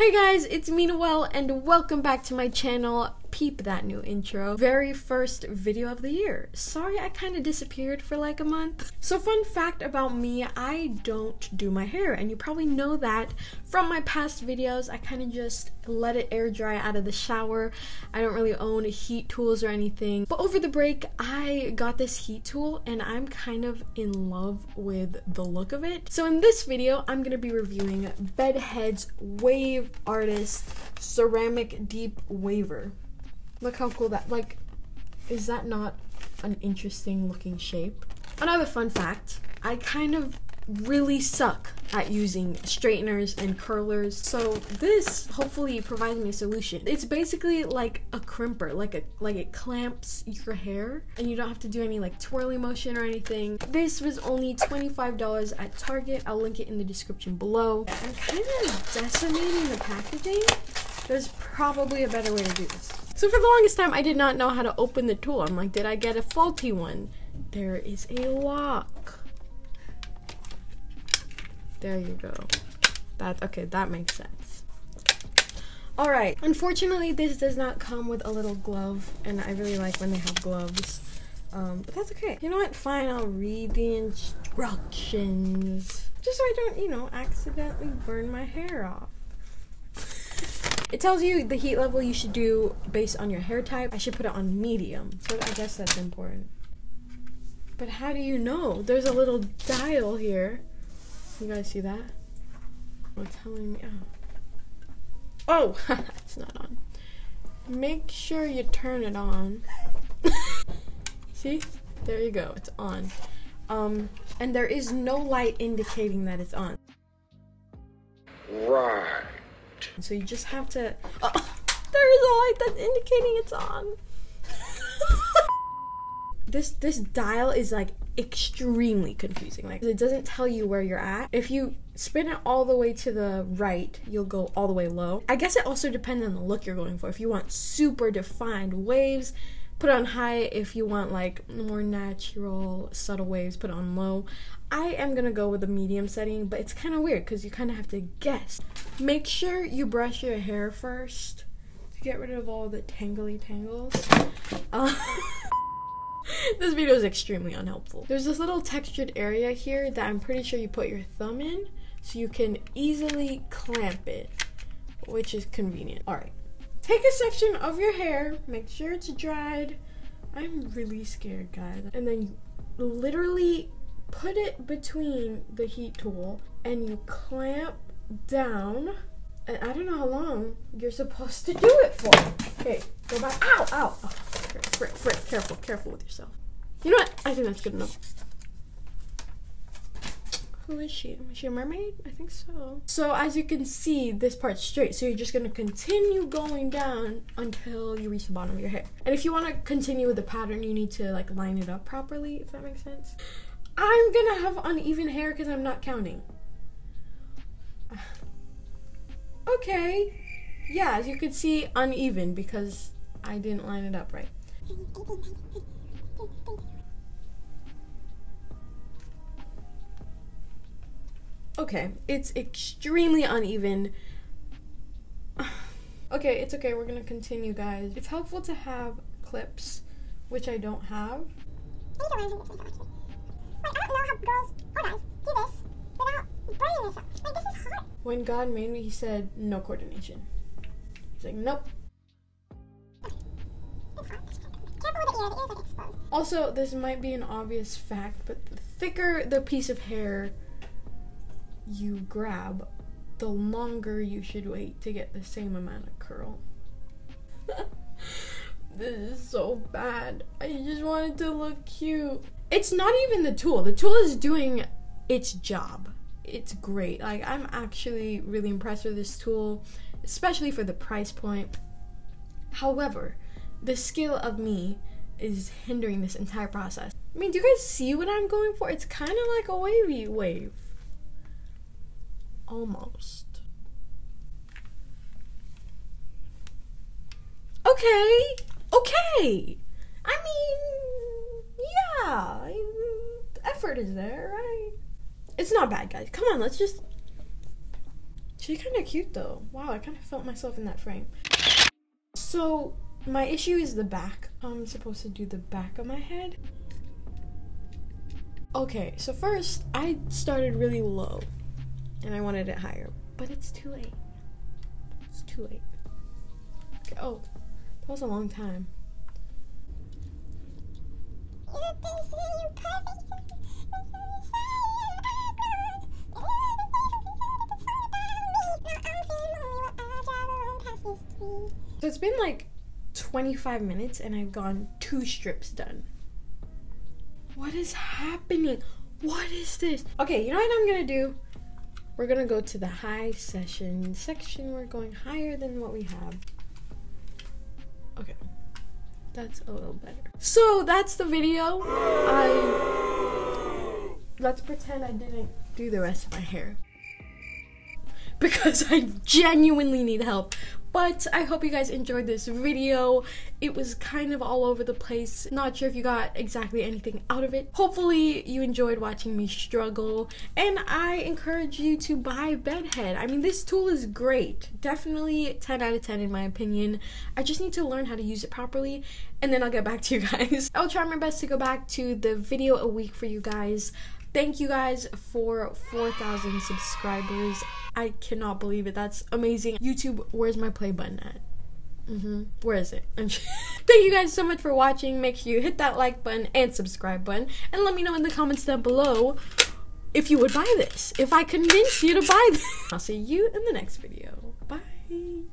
Hey guys, it's Noelle and welcome back to my channel. Peep that new intro. Very first video of the year. Sorry I kind of disappeared for like a month. So fun fact about me, I don't do my hair and you probably know that from my past videos. I kind of just let it air dry out of the shower. I don't really own heat tools or anything. But over the break, I got this heat tool and I'm kind of in love with the look of it. So in this video, I'm to be reviewing Bed Head's Wave Artist Ceramic Deep Waver. Look how cool that, like, is that not an interesting looking shape? Another fun fact, I kind of really suck at using straighteners and curlers. So this hopefully provides me a solution. It's basically like a crimper, like a like it clamps your hair and you don't have to do any like twirly motion or anything. This was only $25 at Target. I'll link it in the description below. I'm kind of decimating the packaging. There's probably a better way to do this. So for the longest time, I did not know how to open the tool. I'm like, did I get a faulty one? There is a lock. There you go. That, okay, that makes sense. All right, unfortunately, this does not come with a little glove, and I really like when they have gloves. Um, but that's okay. You know what? Fine, I'll read the instructions. Just so I don't, you know, accidentally burn my hair off. It tells you the heat level you should do based on your hair type. I should put it on medium, so I guess that's important. But how do you know? There's a little dial here. You guys see that? Oh, telling me. Oh, oh it's not on. Make sure you turn it on. see? There you go. It's on. Um, and there is no light indicating that it's on. So you just have to. Oh, there is a light that's indicating it's on. this this dial is like extremely confusing. Like it doesn't tell you where you're at. If you spin it all the way to the right, you'll go all the way low. I guess it also depends on the look you're going for. If you want super defined waves, put on high. If you want like more natural, subtle waves, put on low. I am gonna go with a medium setting, but it's kind of weird because you kind of have to guess. Make sure you brush your hair first to get rid of all the tangly tangles. Uh, this video is extremely unhelpful. There's this little textured area here that I'm pretty sure you put your thumb in so you can easily clamp it, which is convenient. All right, take a section of your hair, make sure it's dried. I'm really scared, guys. And then you literally put it between the heat tool and you clamp down. And I don't know how long you're supposed to do it for. Okay, go back. Ow, ow. Oh, frick, frick, frick. Careful, careful with yourself. You know what? I think that's good enough. Who is she? Is she a mermaid? I think so. So as you can see, this part's straight. So you're just gonna continue going down until you reach the bottom of your hair. And if you wanna continue with the pattern, you need to like line it up properly, if that makes sense. I'm gonna have uneven hair because I'm not counting. Okay. Yeah, as you can see, uneven because I didn't line it up right. Okay, it's extremely uneven. okay, it's okay. We're gonna continue, guys. It's helpful to have clips, which I don't have. When God made me, He said, no coordination. He's like, nope. Also, this might be an obvious fact, but the thicker the piece of hair you grab, the longer you should wait to get the same amount of curl. this is so bad. I just wanted to look cute. It's not even the tool. The tool is doing its job. It's great. Like I'm actually really impressed with this tool, especially for the price point. However, the skill of me is hindering this entire process. I mean, do you guys see what I'm going for? It's kind of like a wavy wave. Almost. Okay. Okay. I mean, yeah. Effort is there, right? It's not bad, guys. Come on, let's just She's kind of cute though. Wow, I kind of felt myself in that frame. So my issue is the back. I'm supposed to do the back of my head. Okay, so first I started really low and I wanted it higher, but it's too late. It's too late. Okay, oh, that was a long time. So it's been like 25 minutes and I've gone two strips done. What is happening? What is this? Okay, you know what I'm gonna do? We're gonna go to the high session section. We're going higher than what we have. Okay, that's a little better. So that's the video. I let's pretend I didn't do the rest of my hair because I genuinely need help. But I hope you guys enjoyed this video. It was kind of all over the place. Not sure if you got exactly anything out of it. Hopefully you enjoyed watching me struggle. And I encourage you to buy Bed Head. I mean, this tool is great. Definitely 10 out of 10 in my opinion. I just need to learn how to use it properly and then I'll get back to you guys. I'll try my best to go back to the video a week for you guys. Thank you guys for 4,000 subscribers. I cannot believe it. That's amazing. YouTube, where's my play button at? Mm-hmm. Where is it? Thank you guys so much for watching. Make sure you hit that like button and subscribe button. And let me know in the comments down below if you would buy this. If I convince you to buy this. I'll see you in the next video. Bye.